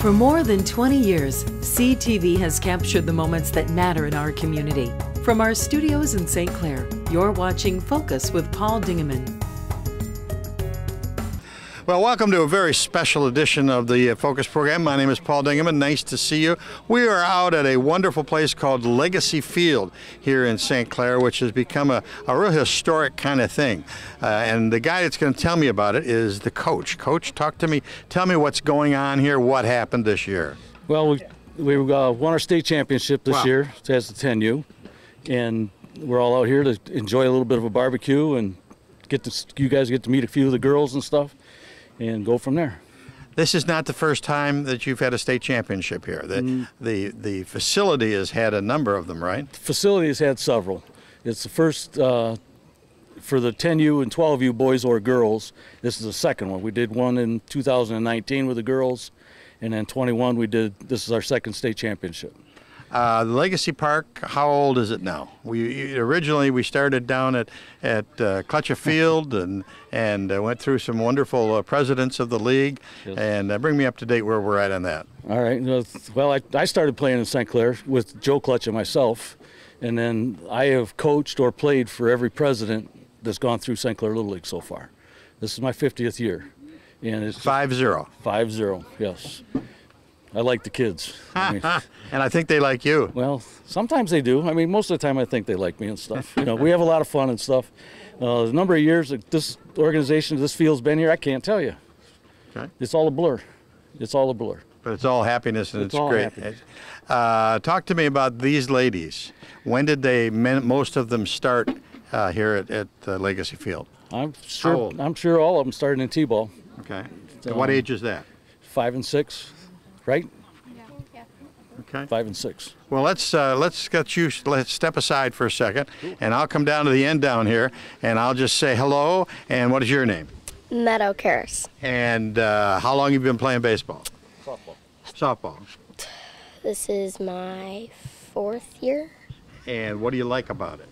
For more than 20 years, CTV has captured the moments that matter in our community. From our studios in St. Clair, you're watching Focus with Paul Dingeman. Well, welcome to a very special edition of the uh, Focus program. My name is Paul Dingeman. Nice to see you. We are out at a wonderful place called Legacy Field here in St. Clair, which has become a, a real historic kind of thing. Uh, and the guy that's going to tell me about it is the coach. Coach, talk to me. Tell me what's going on here. What happened this year? Well, we, we uh, won our state championship this Wow. year as the 10U, and we're all out here to enjoy a little bit of a barbecue and get to you guys get to meet a few of the girls and stuff, and go from there. This is not the first time that you've had a state championship here. The, the, the facility has had a number of them, right? facility has had several. It's the first uh, for the 10U and 12U boys or girls. This is the second one. We did one in 2019 with the girls, and then 21 we did. This is our second state championship. Uh, the Legacy Park, how old is it now? We originally we started down at at uh, Clutcha Field and and uh, went through some wonderful uh, presidents of the league. Yes. And uh, bring me up to date where we're at on that. All right. Well, I, I started playing in St. Clair with Joe Clutch and myself, and then I have coached or played for every president that's gone through St. Clair Little League so far. This is my 50th year, and it's Five zero. five zero. Yes, I like the kids. I mean, and I think they like you. well, sometimes they do. I mean, most of the time I think they like me and stuff. You know, we have a lot of fun and stuff. Uh, the number of years that this organization, this field's been here, I can't tell you. Okay. It's all a blur. It's all a blur. But it's all happiness and It's it's, great. Uh, talk to me about these ladies. When did they? Most of them start uh, here at, at uh, Legacy Field. I'm sure. I'm sure all of them started in t-ball, Okay. And what Um, age is that? five and six, right? Yeah. Okay. Five and six. Well, let's uh, let's get you let's step aside for a second, and I'll come down to the end down here, and I'll just say hello. And what is your name? Meadow Karis. And uh, how long have you been playing baseball? Softball. Softball. This is my fourth year. And what do you like about it?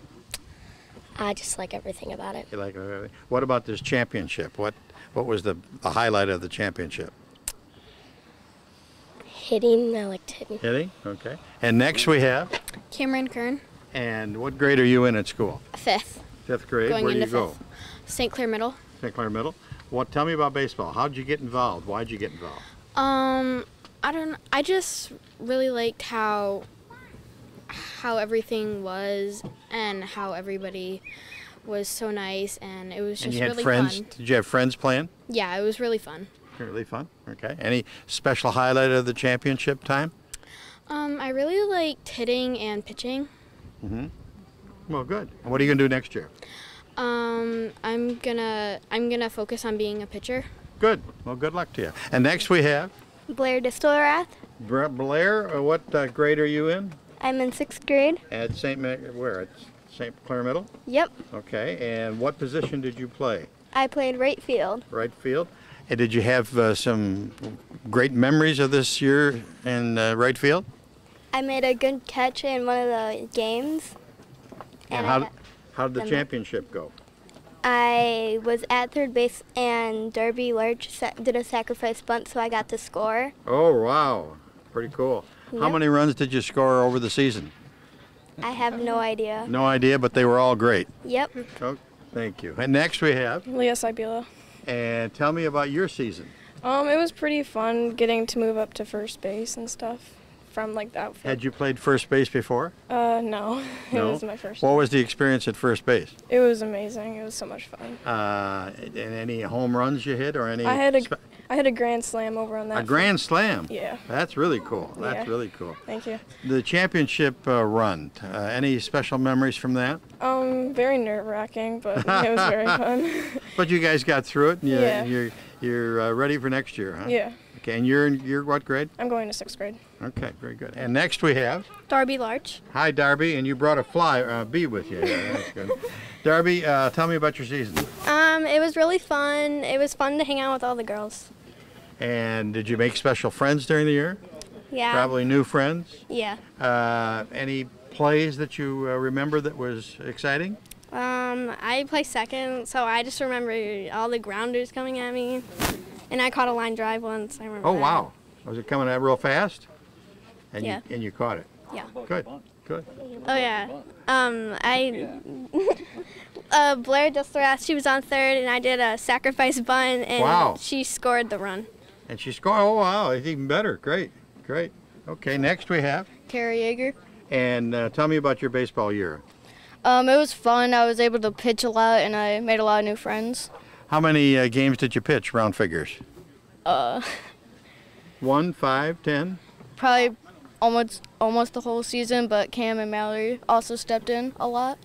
I just like everything about it. You like uh, what about this championship? What what was the, the highlight of the championship? Hitting, I liked hitting. Hitting. Okay. And next we have. Cameron Kern, And what grade are you in at school? fifth, Fifth grade. Going Where do you into go? St. Clair Middle. St. Clair Middle. What? Tell me about baseball. How'd you get involved? Why'd you get involved? Um, I don't. I just really liked how how everything was and how everybody was so nice and it was just and just you had really friends. fun. Did you have friends playing? Yeah, it was really fun. Really fun. Okay. Any special highlight of the championship time? Um, I really liked hitting and pitching. Mhm. Well, good. And what are you gonna do next year? Um, I'm gonna I'm gonna focus on being a pitcher. Good. Well, good luck to you. And next we have Blair Distelrath. Bra- Blair. Uh, what uh, grade are you in? I'm in sixth grade. At St. Ma- where? At St. Clair Middle. Yep. Okay. And what position did you play? I played right field. Right field. And did you have uh, some great memories of this year in uh, right field? I made a good catch in one of the games. And And how, I, how did the championship go? I was at third base and Darby Larch sa- did a sacrifice bunt, so I got to score. Oh, wow. Pretty cool. How many runs did you score over the season? I have no idea. No idea, but they were all great. Yep. Oh, thank you. And next we have, Leah Sibula. And tell me about your season. Um, it was pretty fun getting to move up to first base and stuff from like the outfield. Had you played first base before? Uh, no, it was my first. What was the experience at first base? It was amazing. It was so much fun. Uh, and any home runs you hit or any? I had a, I had a grand slam over on that. a grand slam. Yeah. That's really cool. That's Yeah. really cool. Thank you. The championship uh, run. Uh, any special memories from that? Um, very nerve wracking, but it was very fun. But you guys got through it. And you, Yeah. You're you're uh, ready for next year, huh? yeah, Okay. And you're in you're what grade? I'm going to sixth grade. Okay. Very good. And next we have. Darby Larch. Hi, Darby, and you brought a fly uh, bee with you. Yeah, that's good. Darby, uh, tell me about your season. Um, it was really fun. It was fun to hang out with all the girls. And did you make special friends during the year? Yeah. Probably new friends. Yeah. Uh, any plays that you uh, remember that was exciting? Um, I play second, so I just remember all the grounders coming at me, and I caught a line drive once. I remember. Oh that. wow! Was it coming out real fast? And Yeah. you and you caught it. Yeah. Good. Good. Oh yeah. Um, I uh, Blair just asked. She was on third, and I did a sacrifice bunt, and Wow. she scored the run. And she scored. Oh wow, it's even better. Great. Great. Okay. Next we have. Carrie Yeager. And uh, tell me about your baseball year. Um, it was fun. I was able to pitch a lot, and I made a lot of new friends. How many uh, games did you pitch? Round figures. Uh, One, five, ten. probably almost almost the whole season, but Cam and Mallory also stepped in a lot.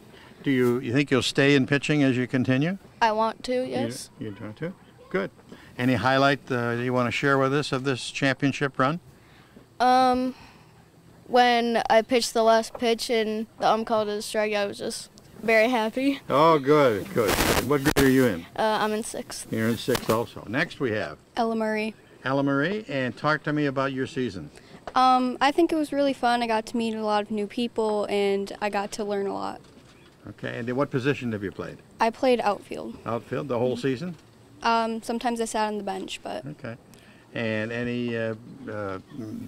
Do you you think you'll stay in pitching as you continue? I want to, yes. You, do to? Good. Any highlight uh, you want to share with us of this championship run? Um, when I pitched the last pitch and the ump called it a strike, I was just very happy. Oh, good, good. What grade are you in? Uh, I'm in sixth. You're in sixth also. Next we have Ella Murray. Ella Marie, and talk to me about your season. Um, I think it was really fun. I got to meet a lot of new people and I got to learn a lot. Okay, and then what position have you played? I played outfield. Outfield the whole season? Um, sometimes I sat on the bench, but Okay. And any uh, uh,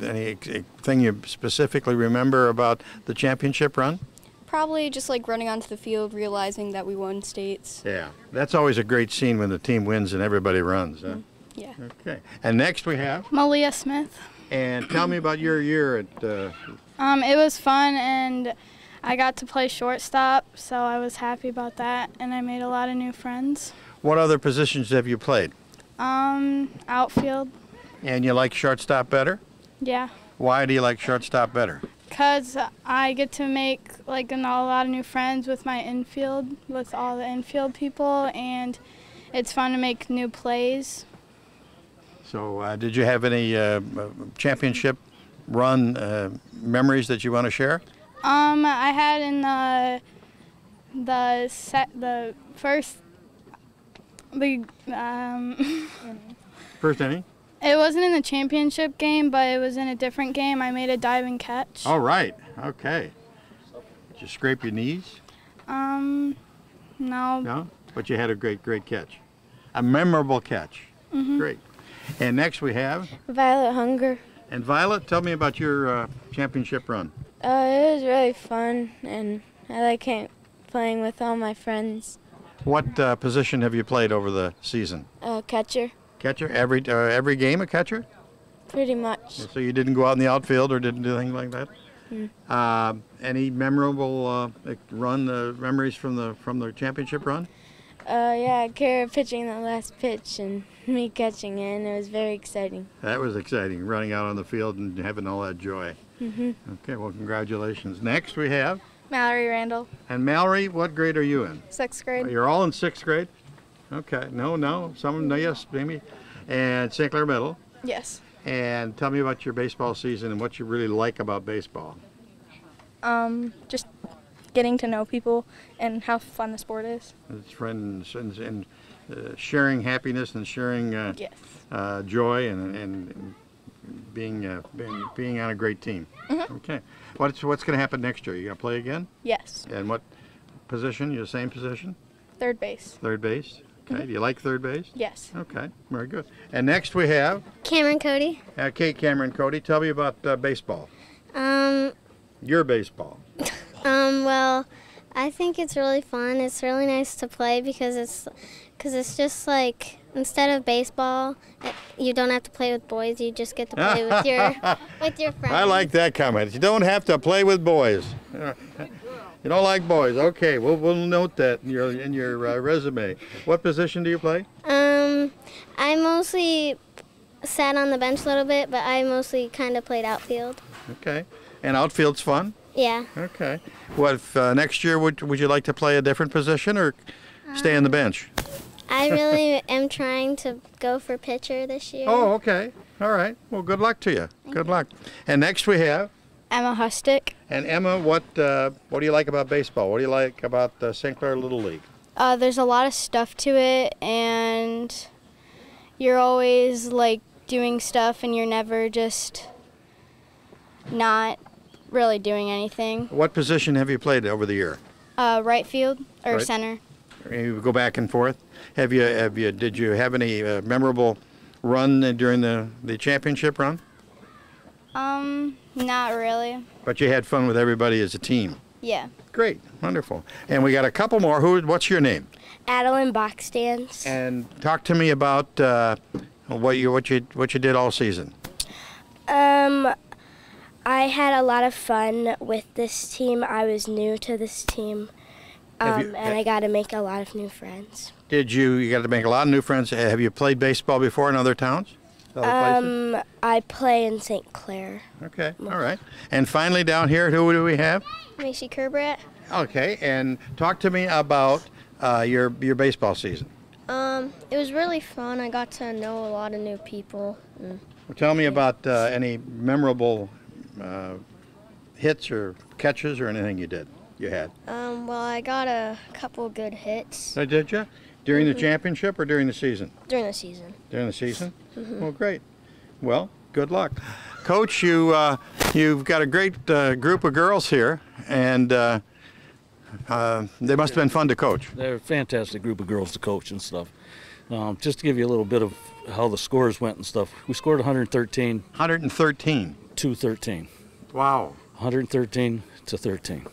any ex- ex- thing you specifically remember about the championship run? probably just like running onto the field, realizing that we won states. Yeah, that's always a great scene when the team wins and everybody runs. Huh? Yeah. Okay. And next we have, Malia Smith. and tell me about your year at. Uh, Um, it was fun and I got to play shortstop, so I was happy about that, and I made a lot of new friends. What other positions have you played? Um, outfield, And you like shortstop better? yeah, Why do you like shortstop better? cause I get to make like a lot of new friends with my infield, with all the infield people, and it's fun to make new plays. So, uh, did you have any uh, uh, championship run uh, memories that you want to share? Um, I had in the the set the first the um. First inning. It wasn't in the championship game, but it was in a different game. I made a diving catch. All right. Okay. Did you scrape your knees? Um, no. No. But you had a great, great catch. A memorable catch. Mhm. Great. And next we have, Violet Hunger. and Violet, tell me about your uh, championship run. Uh, it was really fun, and I like playing with all my friends. What uh, position have you played over the season? Uh, catcher, Catcher. Every uh, every game a catcher. pretty much. So you didn't go out in the outfield or didn't do anything like that. Mm. Uh, any memorable uh, run uh, memories from the from the championship run? Uh, yeah, Kara pitching the last pitch and me catching it, and it was very exciting. That was exciting, running out on the field and having all that joy. Mhm. Okay, well, congratulations. Next we have, Mallory Randall, and Mallory, what grade are you in? sixth grade. You're all in sixth grade? Okay, no, no, some, no, yes, maybe. And St. Clair Middle. Yes. And tell me about your baseball season and what you really like about baseball. Um, just getting to know people and how fun the sport is. It's friends and, and uh, sharing happiness and sharing uh, Yes. uh, joy and, and being, uh, being being on a great team. Mhm. Okay. What's what's going to happen next year? You going to play again? Yes. And what position? Your same position? Third base. Third base. Okay. Mhm. Do you like third base? Yes. Okay. Very good. And next we have Cameron Cody. uh, Kate Cameron Cody. Tell me about uh, baseball. Um, Your baseball. um, well, I think it's really fun. It's really nice to play because it's because it's just like instead of baseball, you don't have to play with boys. You just get to play with your with your friends. I like that comment. You don't have to play with boys. You don't like boys. Okay, we'll, we'll note that in your in your uh, resume. What position do you play? Um, I mostly sat on the bench a little bit, but I mostly kind of played outfield. Okay. And outfield's fun. Yeah. Okay. What if uh, next year would would you like to play a different position or stay on the bench? I really am trying to go for pitcher this year. Oh, okay. All right. Well, good luck to you. Good luck. And next we have Emma Hustick. and Emma. What uh, what do you like about baseball? What do you like about the St. Clair Little League? Uh, there's a lot of stuff to it, and you're always like doing stuff, and you're never just not really doing anything. What position have you played over the year? Uh, right field or Right. center. You go back and forth. Have you have you did you have any uh, memorable run during the the championship run? Um, not really. But you had fun with everybody as a team. Yeah. Great, wonderful. And we got a couple more. Who? What's your name? Adeline box stands. And talk to me about uh, what you what you what you did all season. Um, I had a lot of fun with this team. I was new to this team, um, you- and I got to make a lot of new friends. Did you? You got to make a lot of new friends. Have you played baseball before in other towns? Other places? Um, I play in St. Clair. Okay, all right. And finally, down here, who do we have? Macy Kerbrat. Okay, and talk to me about uh, your your baseball season. Um, it was really fun. I got to know a lot of new people. Mm. Tell me about uh, any memorable uh, hits or catches or anything you did. You had. Um, well, I got a couple good hits So did you? During the Mhm. championship or during the season? during the season. During the season? Mhm. Well, great. Well, good luck, Coach. You uh, you've got a great uh, group of girls here, and uh, uh, they must have been fun to coach. They're a fantastic group of girls to coach and stuff. Um, just to give you a little bit of how the scores went and stuff, we scored 113. 113. To 13. Wow. 113 to 13.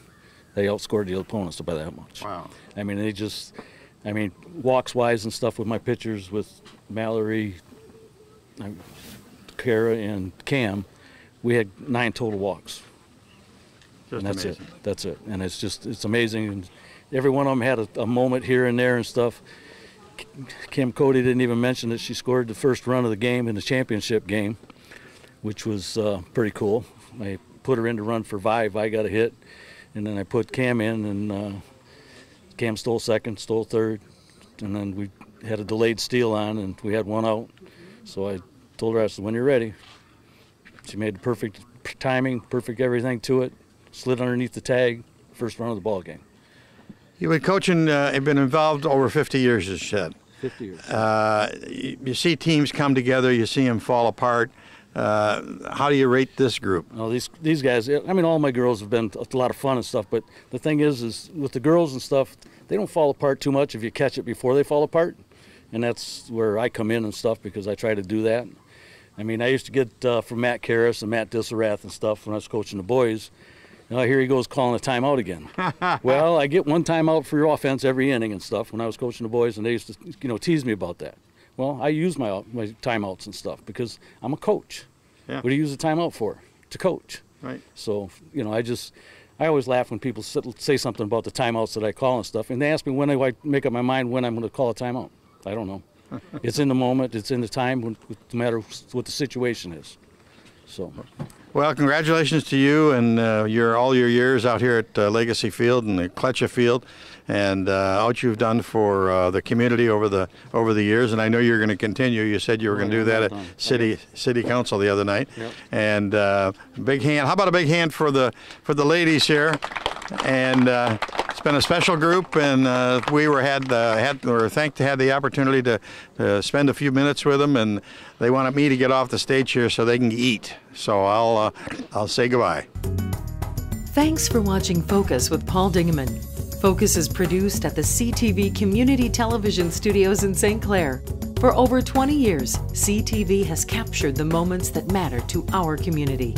They outscored the opponents by that much. Wow. I mean, they just, I mean, walks wise and stuff with my pitchers with Mallory, um, Kara, and Cam, we had nine total walks. Just and that's amazing. it. That's it. And it's just, it's amazing. And every one of them had a, a moment here and there and stuff. Kim Cody didn't even mention that she scored the first run of the game in the championship game, which was uh, pretty cool. I put her in to run for Vive. I got a hit, and then I put Cam in, and uh, Cam stole second, stole third, and then we had a delayed steal on, and we had one out. So I told her, I said, when you're ready. She made the perfect timing, perfect everything to it, slid underneath the tag, first run of the ball game. You've been coaching, uh, been involved over 50 years, you said. 50 years. Uh, you, you see teams come together, you see them fall apart. Uh, how do you rate this group? No, these these guys. I mean, all my girls have been a lot of fun and stuff. But the thing is, is with the girls and stuff, they don't fall apart too much if you catch it before they fall apart, and that's where I come in and stuff because I try to do that. I mean, I used to get uh, from Matt Karras and Matt Disserath and stuff when I was coaching the boys. You know, here he goes calling a timeout again. well, I get one timeout for your offense every inning and stuff when I was coaching the boys, and they used to, you know, tease me about that. Well, I use my my timeouts and stuff because I'm a coach. Yeah. What do you use a timeout for? To coach. Right. So, you know, I just, I always laugh when people sit- say something about the timeouts that I call and stuff, and they ask me when do I make up my mind when I'm going to call a timeout. I don't know. it's in the moment. It's in the time, when, no matter what the situation is. So. Well, congratulations to you and uh, your all your years out here at uh, Legacy Field and the Kletcha Field, and uh, what you've done for uh, the community over the over the years. And I know you're going to continue. You said you were going to do that at city city council the other night. Yep. And uh, big hand. How about a big hand for the for the ladies here? And uh, been a special group, and uh, we were had uh, had were thanked to have the opportunity to, spend a few minutes with them, and they wanted me to get off the stage here so they can eat. So I'll uh, I'll say goodbye. Thanks for watching Focus with Paul Dingeman. Focus is produced at the CTV Community Television Studios in St. Clair. For over 20 years, CTV has captured the moments that matter to our community.